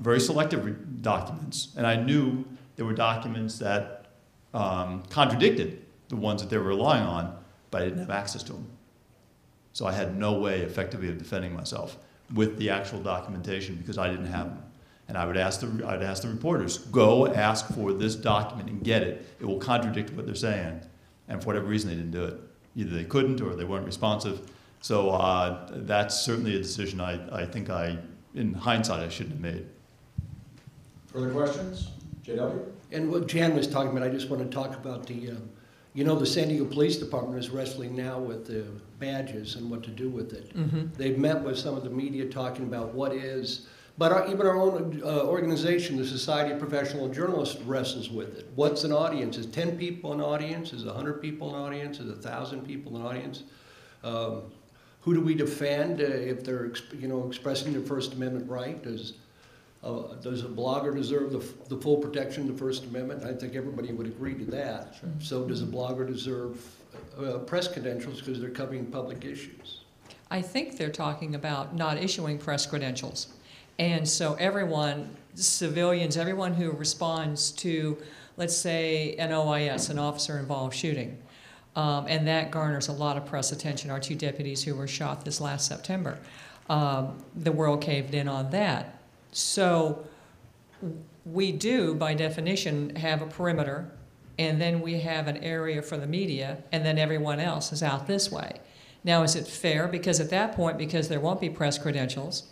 very selective documents, and I knew there were documents that um, contradicted the ones that they were relying on, but I didn't have access to them. So I had no way effectively of defending myself with the actual documentation because I didn't have them. And I would ask the, I'd ask the reporters, go ask for this document and get it. It will contradict what they're saying. And for whatever reason, they didn't do it. Either they couldn't or they weren't responsive. So uh, that's certainly a decision I, I think I, in hindsight, I shouldn't have made. Further questions? JW? And what Jan was talking about, I just want to talk about the, uh, you know, the San Diego Police Department is wrestling now with the badges and what to do with it. Mm-hmm. They've met with some of the media talking about what is, but our, even our own uh, organization, the Society of Professional Journalists, wrestles with it. What's an audience? Is 10 people an audience? Is 100 people an audience? Is 1,000 people an audience? Um, who do we defend uh, if they're, exp- you know, expressing their First Amendment right? Does uh, does a blogger deserve the, f- the full protection of the First Amendment? I think everybody would agree to that. So does a blogger deserve uh, press credentials because they're covering public issues? I think they're talking about not issuing press credentials. And so everyone, civilians, everyone who responds to, let's say, an OIS, an officer involved shooting, um, and that garners a lot of press attention. Our two deputies who were shot this last September, um, the world caved in on that. So we do, by definition, have a perimeter, and then we have an area for the media, and then everyone else is out this way. Now, is it fair? Because at that point, because there won't be press credentials,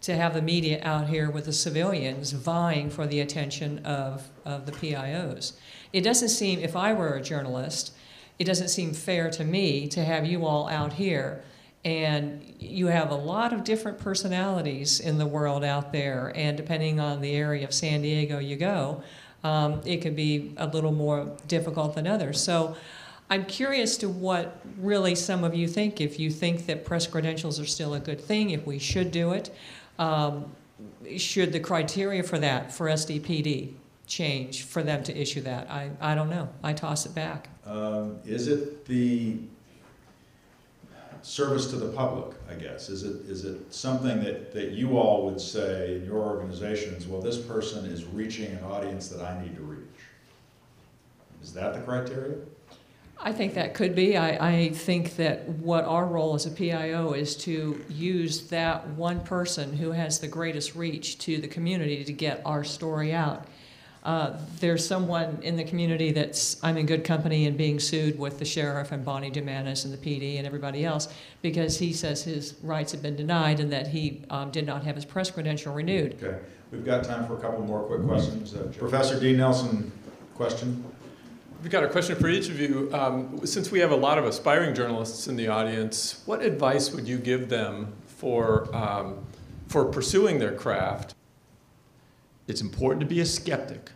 to have the media out here with the civilians vying for the attention of, of the PIOs. It doesn't seem, if I were a journalist, it doesn't seem fair to me to have you all out here and you have a lot of different personalities in the world out there, and depending on the area of San Diego you go, um, it could be a little more difficult than others. So I'm curious to what really some of you think. If you think that press credentials are still a good thing, if we should do it, um, should the criteria for that, for SDPD, change for them to issue that? I, I don't know. I toss it back. Um, Is it the service to the public, I guess? Is it, is it something that, that you all would say in your organizations, well, this person is reaching an audience that I need to reach? Is that the criteria? I think that could be. I, I think that what our role as a PIO is to use that one person who has the greatest reach to the community to get our story out. Uh, there's someone in the community that's I'm in good company and being sued with the sheriff and Bonnie Dumanis and the PD and everybody else because he says his rights have been denied and that he um, did not have his press credential renewed. Okay, we've got time for a couple more quick questions. Uh, Professor Dean Nelson, question? We've got a question for each of you. Um, since we have a lot of aspiring journalists in the audience, what advice would you give them for, um, for pursuing their craft? It's important to be a skeptic.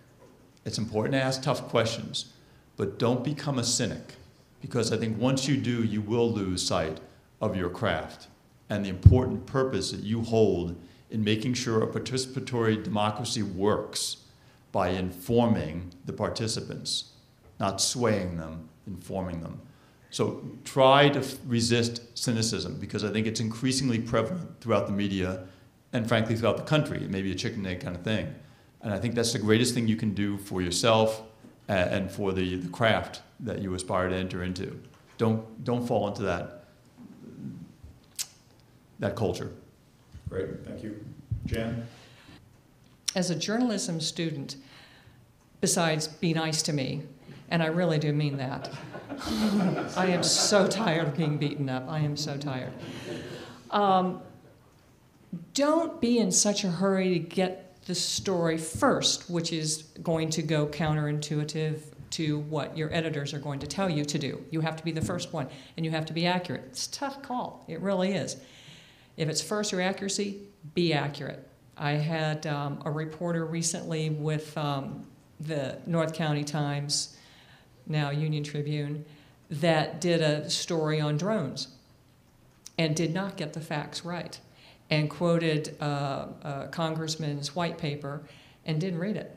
It's important to ask tough questions, but don't become a cynic because I think once you do, you will lose sight of your craft and the important purpose that you hold in making sure a participatory democracy works by informing the participants, not swaying them, informing them. So try to resist cynicism because I think it's increasingly prevalent throughout the media and frankly throughout the country. It may be a chicken egg kind of thing. And I think that's the greatest thing you can do for yourself and for the, the craft that you aspire to enter into. Don't, don't fall into that, that culture. Great, thank you. Jan? As a journalism student, besides be nice to me, and I really do mean that. I am so tired of being beaten up. I am so tired. Um, don't be in such a hurry to get the story first, which is going to go counterintuitive to what your editors are going to tell you to do. You have to be the first one, and you have to be accurate. It's a tough call. It really is. If it's first or accuracy, be accurate. I had um, a reporter recently with um, the North County Times, now Union Tribune, that did a story on drones and did not get the facts right and quoted uh, a congressman's white paper and didn't read it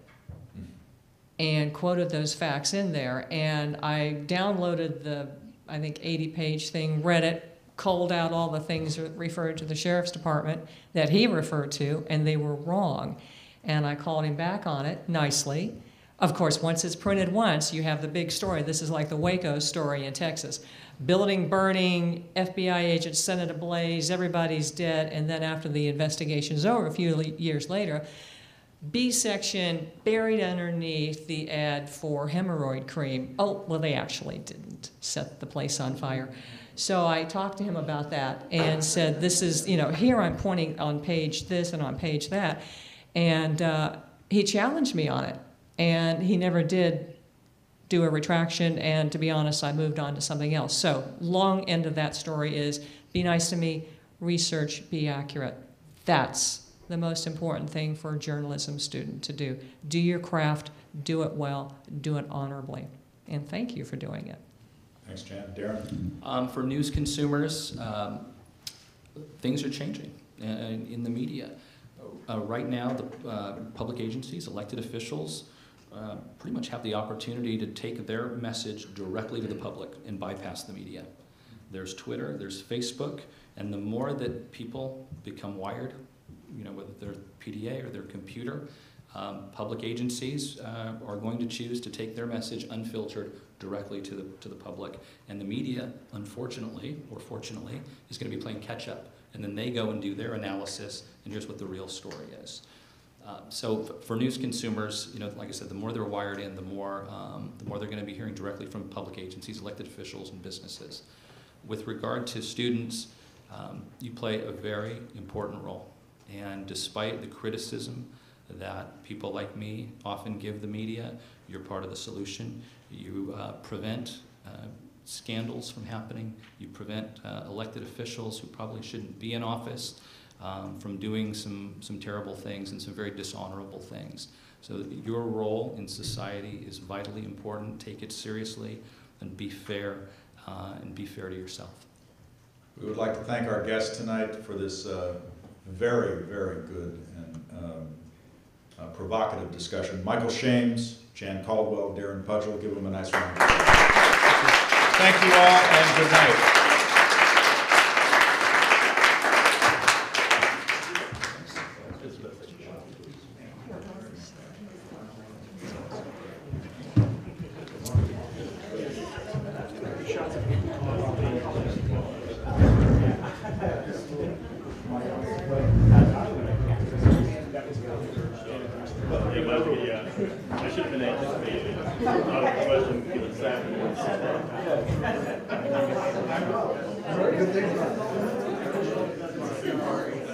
and quoted those facts in there. And I downloaded the, I think, 80 page thing, read it, culled out all the things referred to the sheriff's department that he referred to, and they were wrong. And I called him back on it nicely. Of course, once it's printed once, you have the big story. This is like the Waco story in Texas. Building burning, FBI agents set it ablaze, everybody's dead, and then after the investigation's over, a few years later, B section buried underneath the ad for hemorrhoid cream. Oh, well, they actually didn't set the place on fire. So I talked to him about that and said, This is, you know, here I'm pointing on page this and on page that. And uh, he challenged me on it. And he never did do a retraction. And to be honest, I moved on to something else. So, long end of that story is be nice to me, research, be accurate. That's the most important thing for a journalism student to do. Do your craft, do it well, do it honorably. And thank you for doing it. Thanks, Jan. Darren? Um, for news consumers, um, things are changing in, in the media. Uh, right now, the uh, public agencies, elected officials, uh, pretty much have the opportunity to take their message directly to the public and bypass the media. There's Twitter, there's Facebook, and the more that people become wired, you know, whether they're PDA or their computer, um, public agencies uh, are going to choose to take their message unfiltered directly to the, to the public. And the media, unfortunately, or fortunately, is going to be playing catch up. And then they go and do their analysis, and here's what the real story is. Uh, so for news consumers, you know, like I said, the more they're wired in, the more, um, the more they're going to be hearing directly from public agencies, elected officials, and businesses. With regard to students, um, you play a very important role. And despite the criticism that people like me often give the media, you're part of the solution. You uh, prevent uh, scandals from happening. You prevent uh, elected officials who probably shouldn't be in office um, from doing some, some terrible things and some very dishonorable things. So your role in society is vitally important. Take it seriously and be fair uh, and be fair to yourself. We would like to thank our guests tonight for this uh, very, very good and um, uh, provocative discussion. Michael Shames, Jan Caldwell, Darren Pudgil, give them a nice round. of applause. Thank you all and good night. Yeah, but, yeah, I should have been anticipating. Not a question afternoon.